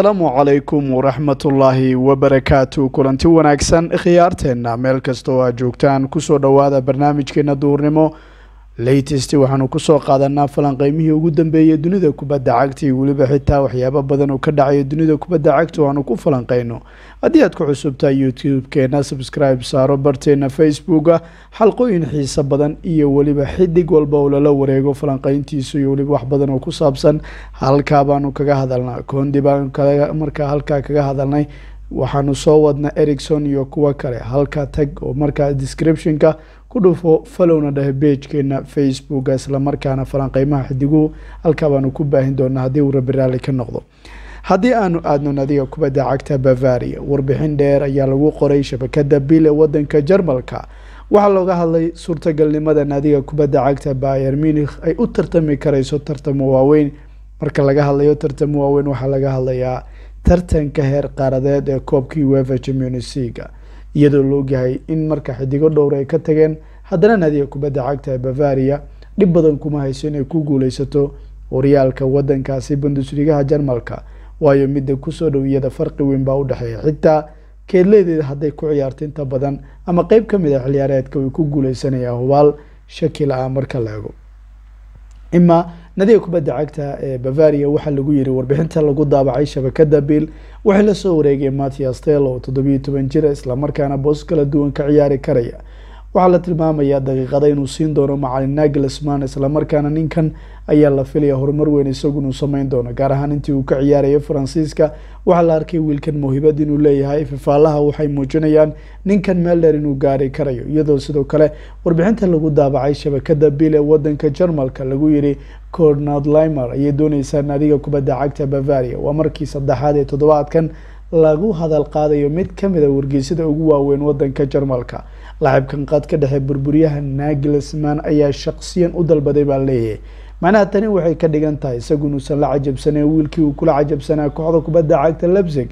asalaamu calaykum waraxmatullaahi wabarakaatu kulanti wanaagsan khiyaarteenna meel kasta oo aad joogtaan ku soo dhowaada barnaamijkeena duurnimo latest waxaanu ku soo qaadanaa falanqeymihii ugu dambeeyey dunida kubadda cagta iyo weliba xitaa waxyaabo badan oo ka dhacaya dunida kubadda cagta aanu ku falanqeyno haddii aad ku cusubtahay youtube-keena subscribe saaro barteena facebooka xalqooyin xiiso badan iyo weliba xidig walba oo lala wareego falanqeyntiisu iyo weliba wax badan oo ku saabsan halkaa baanu kaga hadalnaa. Koondi baan markaa halkaa kaga hadalnay waxaanu soo wadna ericson iyo kuwo kale. Halka tag oo markaa descriptionka ku dhufo falowna dheh beejkeena facebooka islamarkaana falanqeymaha xidiguhu halkaa baanu ku baahin doonaa haddii uu rabi ka noqdo. Haddii aanu aadno nadiga kubadda cagta bavaria warbixin dheer ayaa lagu qoray shabakada bil ee wadanka jarmalka. Waxaa looga hadlay suurtagalnimada naadiga kubadda cagta bayer munikh ay u tartami karayso tartamo waaweyn. Marka laga hadlayo tartamo waaweyn waxaa laga hadlayaa tartanka heer qaaradeed ee koobkii wefa communisiga iyadoo la ogyahay in marka xidigo dhowr ay ka tageen haddana naadiga kubadda cagta ee bavaria dhib badan kuma hayso inay ku guuleysato horyaalka wadankaasi bundusligaha jarmalka. Waayo midda ku soo dhow iyada farqi weyn baa udhexeeya xitaa keedleedeeda hadday ku ciyaarto inta badan ama qeyb ka mid a xiliyaareedka way ku guuleysanayaan hubaal shaki la-a marka la ego ima nadiga kubadda cagta ee bavaria waxaa lagu yiri warbixinta lagu daabacay shabakada bill waxay la soo wareegay mathias tel oo toddobiyo toban jira islamarkaana boos kala duwan ka ciyaari karaya waxaa la tilmaamayaa daqiiqada inuu siin doono macalin nagelsman islamarkaana ninkan ayaa la filaya horumar weyn isagu inuu sameyn doono gaar ahaan intii uu ka ciyaarayay faransiiska. Waxaa la arkay wiilkan mawhibad inuu leeyahay fifaalaha waxay muujinayaan ninkan meel dheer inuu gaari karayo iyadoo sidoo kale warbixinta lagu daabacay shabakada bil ee wadanka jarmalka lagu yiri cornad limer ayay dooneysaa naadiga kubadda cagta bavaria. Waa markii saddexaad ee toddobaadkan lagu hadal qaadayo mid ka mid a wargeysada ugu waaweyn wadanka jarmalka laacibkan qaad ka dhexe burburyaha nagelsman ayaa shaqsiyan u dalbaday baa leeyahay. Macnaha tani waxay ka dhigan tahay isagu inuusan la cajabsaneen wiilkii uu kula cajabsanaa kooxda kubadda cagta lebsig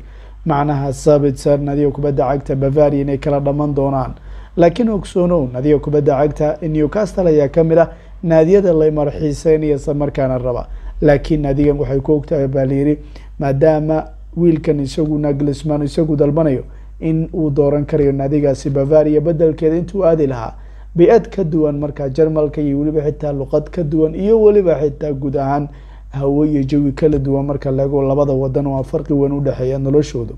macnaha sabitser nadiga kubadda cagta bavaria inay kala dhaman doonaan. Laakiin ogsoonow nadiga kubadda cagta newcastle ayaa ka mid ah naadiyada laymar xiiseynaya isla markaana raba. Laakiin naadigan waxay ku ogtahay baa layiri maadaama wiilkan isagu naglisman isagu dalbanayo in uu dooran karayo naadigaasi bavaria bedelkeeda intuu aadi lahaa. Bay-ad ka duwan markaa jarmalka iyo weliba xitaa luqad ka duwan iyo weliba xitaa guud ahaan hawo iyo jawi kala duwan marka laego labada wadan oo farqi weyn udhexeeya noloshooda.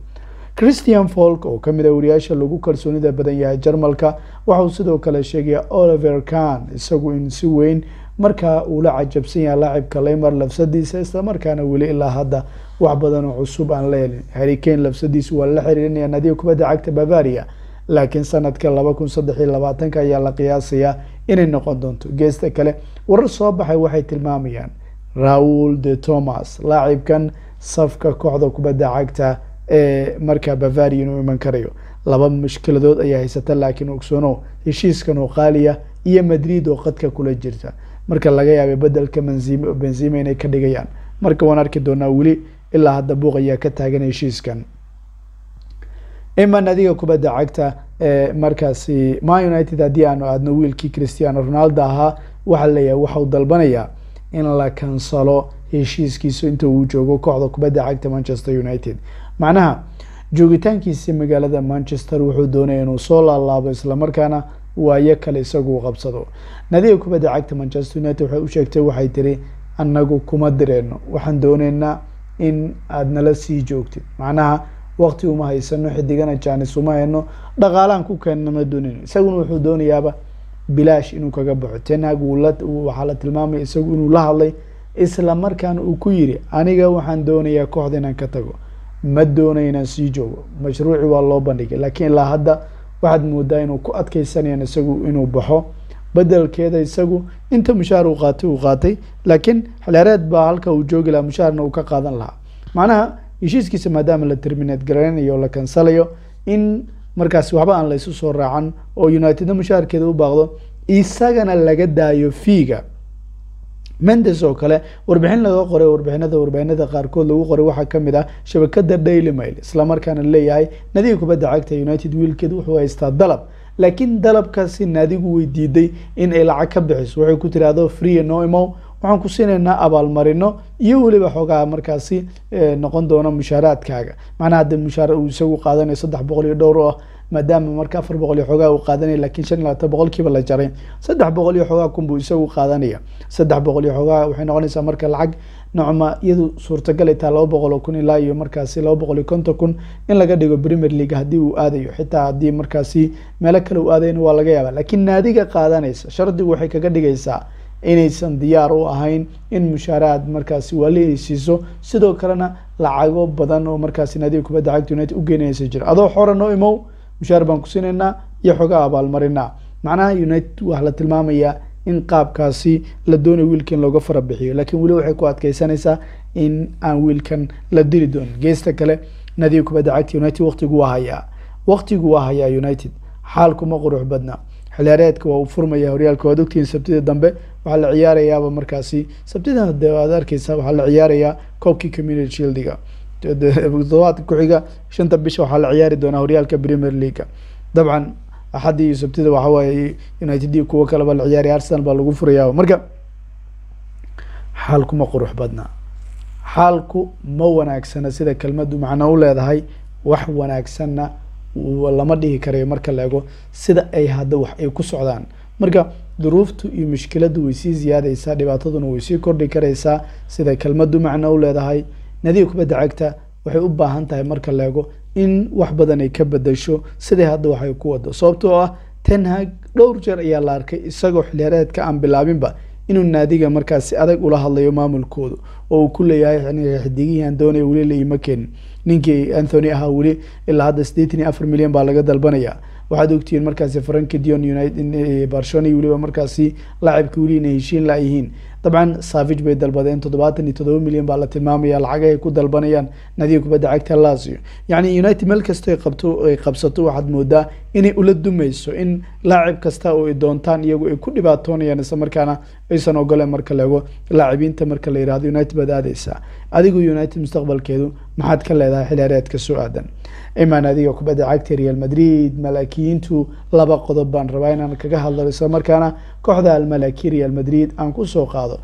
Christian folk oo ka mid a wariyaasha lagu kalsoonida badan yahay jarmalka waxauu sidoo kale sheegaya oliver kan isagu in si weyn markaa uu la cajabsan yahay laacibka laymer lafsadiisa islamarkaana weli ilaa hadda wax badan oo cusub aan la helin. Harikane lafsadiisa waa la xiriirinaya naadiga kubadda cagta bavaria laakiin sanadka laba kun saddex iyo labaatanka ayaa la qiyaasayaa inay noqon doonto. Geesta kale warar soo baxay waxay tilmaamayaan raul de thomas laacibkan safka kooxda kubadda cagta ee markaa bavaria inuu iman karayo. Laba mushkiladood ayaa haysata laakiin ogsoono heshiiskan oo qaaliya iyo madrid oo qadka kula jirta marka laga yaabay bedelka benzim benzima inay ka dhigayaan marka waan arki doonaa weli ilaa hadda buuq ayaa ka taagan heshiiskan ima nadiga kubadda cagta markaasi man united haddii aanu aadno wiilkii christiano ronaldo ahaa waxaa leeyahay waxau dalbanayaa in la kansalo heshiiskiisu inta uu joogo kooxda kubadda cagta manchester united. Macnaha joogitaankiisi magaalada manchester wuxuu doonaya inuu soo laalaabo islamarkaana waayo kale isagu qabsado. Nadiga kubadda cagta manchester united waxay u sheegtay waxay tiri annagu kuma direeno waxaan dooneynaa in aada nala sii joogtid. Macnaha waqti uma haysano xidigana jaanis uma hayno. Dhaqaalaan ku keenna ma dooneyno isaguna wuxuu doonayaaba bilaash inuu kaga baxo. Tenag waxaa la tilmaamaya isagu inuu la hadlay isla markaana uu ku yiri aniga waxaan doonayaa kooxda inaan ka tago. Ma doonay inaan sii joogo. Mashruuci waa loo bandhigay. Laakiin ilaa hadda waxaad moodaa inuu ku adkeysanayaan isagu inuu baxo. Bedelkeeda isagu inta mushaar uu qaatay uu qaatay laakiin xilaareed baa halka uu joogi lahaa mushaarna uu ka qaadan lahaa. Macnaha heshiiskiisa maadaama la terminate garanayo o la kansalayo in markaasi waxba aan laysu soo raacan oo unitedna mushaarkeeda u baaqdo isagana laga daayo fiiga mendes oo kale warbixin laga qoray warbixinada warbaahinada qaarkood lagu qoray waxaa ka mid ah shabakada daily mail islamarkaana leeyahay nadiga kubadda cagta united wiilkeed wuxuu haystaa dalab laakiin dalabkaasi naadigu way diiday in ay lacag ka bixiso. Waxay ku tiraahdo free no imo waxaan ku siinaynaa abaalmarino iyo weliba xoogaa markaasi noqon doona mushaaraadkaaga. Macnaha hadda mushaar uu isagu qaadanayo saddex boqol iyo dhowr ah maadaama marka afar boqol iyo xoogaa uu qaadanaya lakiin shan iyo labaatan boqolkiiba la jaray. Saddex boqol iyo xoogaa kun buu isagu qaadanaya. Saddex boqol iyo xoogaa waxay noqonaysaa marka lacag nocma iyadu suurtagal ay taha laba boqol oo kun ilaa iyo markaasi laba boqol iyo konton kun in laga dhigo premier league haddii uu aadayo. Xitaa haddii markaasi meelo kale uu aadayna waa laga yaaba laakiin naadiga qaadanaysa shardigu waxay kaga dhigaysaa inaysan diyaar u ahayn in mushaaraad markaasi waali siiso sidoo kalena lacago badan oo markaasi naadiga kubadda cagta united u geynaysa jira. Adoo xora noo imow mushaar baan ku siinaynaa iyo xoogaa abaalmarinaa. Macnaha united waxaa la tilmaamayaa in qaabkaasi la doonayo wiilkan looga fara bixiyo laakiin weli waxay ku adkeysanaysaa in aan wiilkan la dili doonin. Geesta kale nadiga kubadda cagta united waqtigu waa hayaa. Waqtigu waa hayaa united. Xaalkuma qurux badna. Xiliyaareedka waa uu furmaya horyaalka ogtihiin sabtida dambe waxaa la ciyaarayaaba markaasi. Sabtida de waad arkeysa waxaa la ciyaarayaa koobkii community shieldiga todobaadka ku-xiga shanta bisha waxaa la ciyaari doonaa horyaalka premier leaga dabcan axaddii iyo sabtida waxa waaye united iyo kuwo kaleba la ciyaaraya arsenal baa lagu furayaa. Marka xaalku ma qurux badna xaalku ma wanaagsana sida kelmadu macno u leedahay wax wanaagsanna lama dhihi karayo marka la ego sida ay hadda wax ay ku socdaan. Marka duruuftu iyo mushkiladu way sii ziyaadaysaa dhibaataduna way sii kordhi karaysaa sida kelmadu macno u leedahay nadiga kubadda cagta waxay u baahan tahay marka la ego in wax badan ay ka bedasho siday hadda waxay ku wado sababtoo ah tenhag dhowr jeer ayaa la arkay isagoo xiliyaareedka aan bilaabinba inuu naadiga markaasi adag ula hadlayo maamulkooda. Oo uu ku leeyahay xidigihii doonaya weli la iima keenin. Ninkii anthony ahaa weli ilaa hadda sideetan iyo afar milyan baa laga dalbanaya waxaad ogtihiin markaasi franki dion united barcelona weliba markaasi laacibka weli inay heshiin la yihiin dabcan savage bay dalbadeen toddobaatan iyo toddoba milyan baa la tilmaamaya lacag ay ku dalbanayaan nadiga kubadda cagta lazio. Yacni united meel kasta qabto ay qabsato waxaad moodaa inay ula dumayso in laacib kasta oo ay doontaan iyagu ay ku dhibaatoonayaan isla markaana aysan ogoleen marka laego laacibiinta marka la yihahdo united baad aadeysaa adigu united mustaqbalkeedu maxaad ka leedahay xiliyaareedka soo aadan imaan adiga kubadda cagta real madrid malaakiyiintu laba qodob baan rabaa inaan kaga hadlo isla markaana kooxda almalaki real madrid aan ku soo qaado.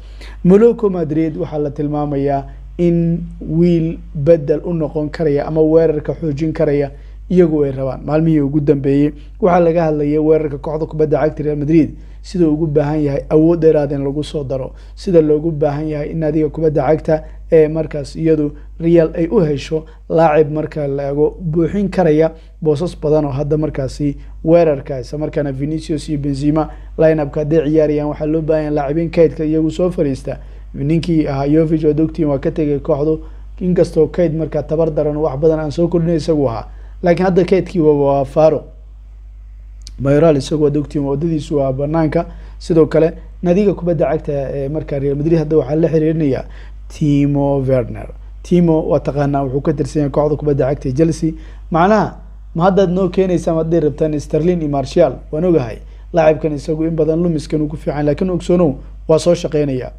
Moloco madrid waxaa la tilmaamayaa in wiil bedel u noqon karaya ama weerarka xoojin karaya iyagu ay rabaan. Maalmihii ugu dambeeyey waxaa laga hadlayay weerarka kooxda kubadda cagta real madrid. Sida ugu baahan yahay awood dheeraad in lagu soo daro. Sida loogu baahan yahay in adiga kubadda cagta ee markaas iyadu real ay u hesho laacib marka la ego buuxin karaya boosas badan oo hadda markaasi weerarka isla markaana venicius iyo benzima lineupka hadday ciyaarayaan waxaa loo baahan yahay laacibiin kaydka iyagu soo fariista. Ninkii ahaa yovig oo waa ka tegay kooxdu. Inkastoo kayd markaa tabar daran wax badan aan soo kordhinay isagu ahaa laakiin hadda kaydkii waa faro mayoral isagoo dogtiin wadadiisu waa banaanka sidoo kale nadiga kubadda cagta ee markaa real madrid hadda waxaa la xiriirinayaa timo verner timo waa taqaanaa wuxuu ka tirsan yahay kooxda kubadda cagta chelsea. Macnaha ma haddaad noo keenaysaa ma hadday rabtaan sterlin iyo marshal waan ogahay. Laacibkan isagu in badan lumiskan uu ku fiican lakiin ogsoonow waa soo shaqeynaya.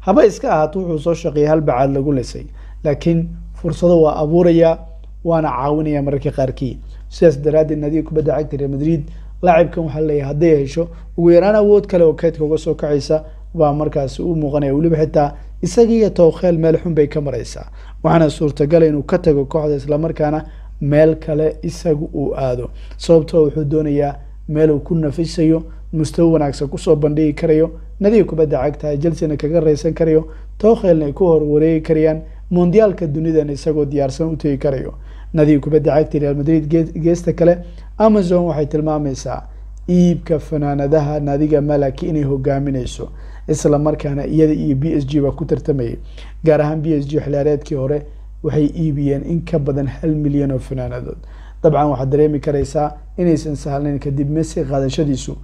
Haba iska ahaato wuxuu soo shaqeeyay hal lagu lisay laakiin fursado waa abuuraya waana caawinaya mararka qaarkii. Sidaas daraaddeed nadiga kubadda cagta real madrid. Laacibkan waxaa leeyahay hadday hesho ugu yaraan awood kale oo keydka uga soo kacaysa baa markaasi u muuqanaya. Weliba xitaa isagii iyo meel xun bay ka maraysaa waxaana suurtagala inuu ka tago kooxda islamarkaana meel kale isagu uu aado. Sababtoo wuxuu doonayaa meel uu ku nafisayo mustawo wanaagsan ku soo bandhigi karayo nadiga kubadda cagta chelsena kaga raysan karayo towkheelna ay ku horwareegi karayaan mondiyaalka dunidan isagoo diyaarsan u tegi karayo nadiga kubadda cagta real madrid geesta kale. Amazon waxay tilmaamaysaa iibka fanaanadaha nadiga malaki inay hogaamineyso isla markaana iyada iyo b s g baa ku tartamayay gaar ahaan b s g xiliyaareedkii hore waxay iibiyeen in ka badan hal milyan oo fanaanadood dabcan waxaad dareemi karaysaa inaysan sahlnayn kadib messi qaadashadiisu.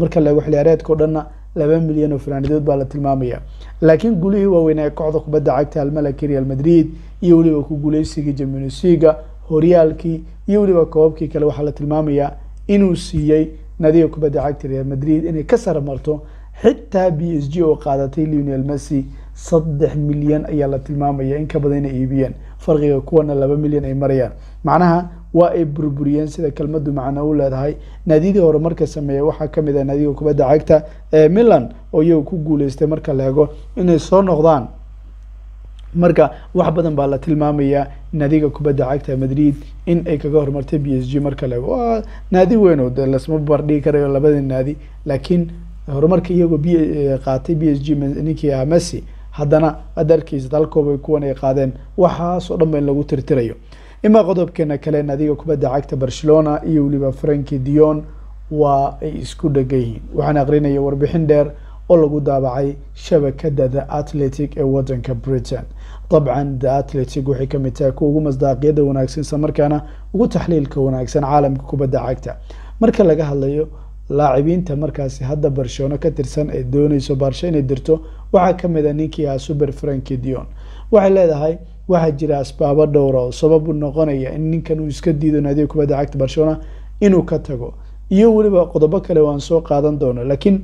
Marka laego xiliyaareedka o dhanna laba milyan oo fanaanadood baa la tilmaamaya. Laakiin gulihii waaweynaa kooxda kubadda cagta almalaki real madrid iyo weliba ku guuleysigii jamunisiga horyaalkii iyo weliba koobabkii kale waxaa la tilmaamayaa inuu siiyey nadiga kubadda cagta real madrid inay ka sara marto xitaa b s g oo qaadatay leonel messi. Saddex milyan ayaa la tilmaamaya in ka badan inay iibiyeen. Farqiga kuwana laba milyan ay marayaan. Macnaha waa ay burburiyeen sida kelmadu macno u leedahay. Naadiyadii hore marka sameeya waxaa ka mid ah naadiga kubadda cagta ee milan oo iyagu ku guuleystay marka la eego inay soo noqdaan. Marka wax badan baa la tilmaamayaa naadiga kubadda cagta madrid in ay kaga hormartay b s g marka la eego. Waa naadi weyn oo de lasma bardhigi karayo labada naadi laakiin horumarka iyagoo b qaatay b s g ninkii ah messi haddana ad arkeysa kuwan ay qaadeen waxaasoo dhan ba in lagu tirtirayo imaa qodobkeena kale naadiga kubadda cagta barcelona iyo weliba franki dion waa ay isku dhegan waxaan aqrinaya warbixin dheer oo lagu daabacay shabakada the atletic ee wadanka britain. Dabcan the atletic waxay ka mid tahay kuwa ugu masdaaqiyada wanaagsan isla markaana ugu taxliilka wanaagsan caalamka kubadda cagta. Marka laga hadlayo laacibiinta markaasi hadda barcelona ka tirsan ee dooneyso baarsho inay dirto waxaa ka mid a ninkii ah super franki dion waxay leedahay waxaa jira asbaabo dhowra oo sabab u noqonaya in ninkan uu iska diido naadiga kubadda cagta barcelona inuu ka tago. Iyo weliba qodobo kale waan soo qaadan doono laakiin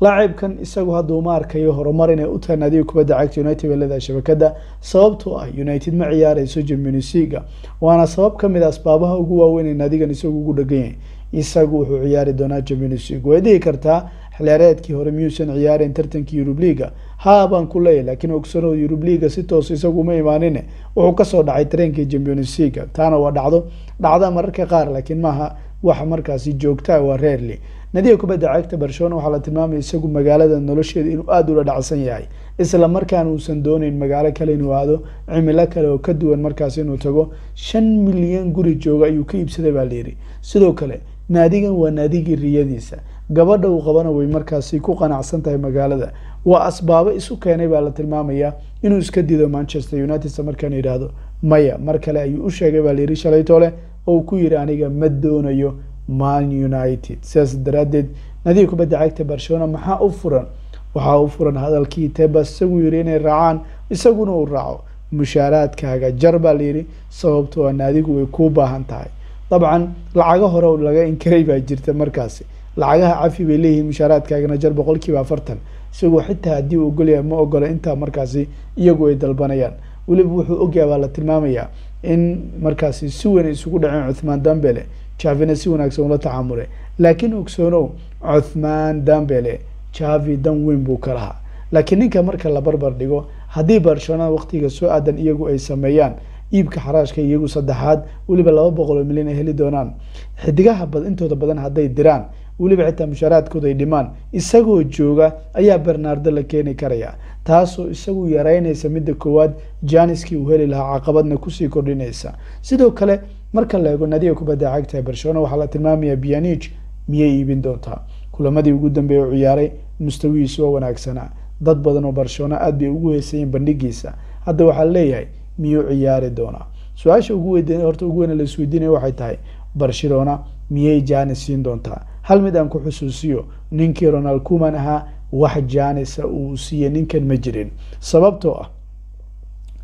laacibkan isagu hadda uma arkayo horumar inay u tahay naadiga kubadda cagta united bay leedahay shabakada sababtoo ah united ma ciyaareyso champions leaga waana sabab ka mid a asbaabaha ugu waaweyn ee naadigan isagu ugu dhegan yahay isagu wuxuu ciyaari doonaa league. Way dhihi kartaa xilciyaareedkii hore miyuusan ciyaareyn tartanka yurub leaga haa baan ku leeyahy laakiin ogsano yurub leaga si toos isagu uma imaanine wuxuu ka soo dhacay tareenkii champions leaga taana waa dhacdo dhacda mararka qaar laakiin maaha wax markaasi joogtaa waa reerly nadiga kubadda cagta barcelona waxaa la tilmaamaya isagu magaalada nolosheeda inuu aada ula dhacsan yahay isla markaana uusan dooneyn magaalo kale inuu aado cimilo kale oo ka duwan markaas inuu tago. Shan milyan guri jooga ayuu ka iibsaday baa layidhi sidoo kale naadigan waa naadigii riyadiisa. Gabadha uu qabana way markaasi ku qanacsan tahay magaalada. Waa asbaabo isu keenay baa la tilmaamaya inuu iska diido manchester united markaan yidhaahdo maya mar kale ayuu u sheegay baa layidhi shalaytoole oo ku yidhi aniga ma doonayo man united. Sidaas daraadeed nadiga kubadda cagta barcelona maxaa u furan? Waxaa u furan hadalkii tebas isagu yidhi inay raacaan isaguna uu raaco mushaaraadkaaga. Jar baa layidhi sababtoo a naadigu way kuu baahan tahay dabcan lacago hore laga inkiray baa jirta markaasi. Lacagaha cafi bay leeyihiin mushaaraadkaagana jar boqol kiiba afartan. Isagoo xitaa haddii uu ogolyahay ma ogola intaa markaasi iyagu ay dalbanayaan. Weliba wuxuu ogyahay baa la tilmaamayaa in markaasi si weyn ay isugu dhaceen cuthmaan dambele. Javina si wanaagsan ula tacaamulay. Laakiin ogsoonow cuthmaan dambele javi dan weyn buu ka lahaa. Laakiin ninka marka la barbar dhigo haddii barcelona waqtiga soo aadan iyagu ay sameeyaan iibka xaraashka iyagu saddexaad weliba laba boqol oo milyan ay heli doonaan. Xidigaha intooda badan hadday diraan weliba xitaa mushaaraadkooda ay dhimaan. Isagoo jooga ayaa bernardo la keeni karaya taasoo isagu yareynaysa midda koowaad janiskii uu heli lahaa caqabadna ku sii kordhinaysa. Sidoo kale marka la eego nadiga kubadda cagta ee barcelona waxaa la tilmaamaya bianich miyay iibin doontaa. Kulamadii ugu dambeeya oo ciyaaray mustawihiisu waa wanaagsanaa. Dad badan oo barcelona aad bay ugu heysayeen bandhigiisa. Hadda waxaa leeyahay miyuu ciyaari doonaa? Su'aasha horta ugu weyn la waxay tahay barcelona. Miyay janis siin doontaa? Hal mid aan ku xusuusiyo ninkii ronald kuman ahaa wax janisa uu siiyey ninkan ma jirin. Sababtoo ah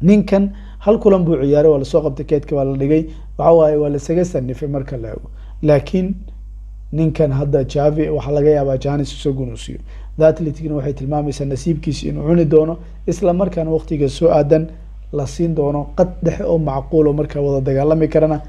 ninkan hal kulan buu ciyaaray waa la soo qabtay keedka waa la dhigay waxa waa lasaga sanifay marka la ego laakiin ninkan hadda javi waxaa laga yaabaa janis isagun uu siiyo. The atleticna waxay tilmaamaysaa nasiibkiisi inuu cuni doono isla markaana waqtiga soo aadan la siin doono qad dhexe oo macquul oo markaa wada dagaalami karana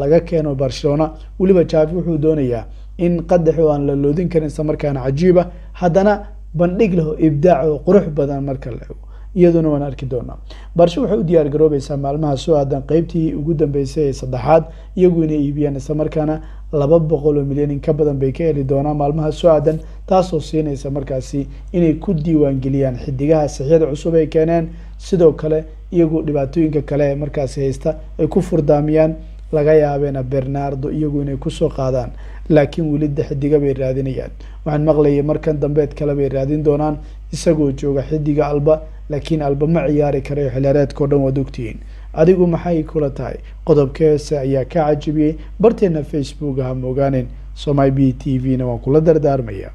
laga keeno barcelona. Weliba javi wuxuu doonayaa in qad dhexe oo aan la loodin karin isla markaana cajiiba. Haddana bandhig leh oo ibdaac oo qurux badan marka la ego iyaduna waan arki doonaa. Barsho waxay u diyaar garoobeysaa maalmaha soo aadan qeybtii ugu dambeysay ee saddexaad iyagu inay iibiyaan isla markaana laba boqol oo milyan in ka badan bay ka heli doonaan maalmaha soo aadan taasoo siinaysa markaasi inay ku diiwaangeliyaan xidigaha saxyada cusub ay keeneen. Sidoo kale iyagu dhibaatooyinka kale ee markaasi haysta ay ku furdaamiyaan laga yaabeena bernardo iyagu inay ku soo qaadaan laakiin welida xidiga bay raadinayaan. Waxaan maqlayay markan dambeed kale bay raadin doonaan isagoo jooga xidiga alba laakiin alba ma ciyaari karayo xilaareedkao dhan waad ogtihiin adigu maxay kula tahay? Qodobkeese ayaa ka cajibiyey. Barteena facebook ha moogaanin. Somai b t v na waan kula dardaarmaya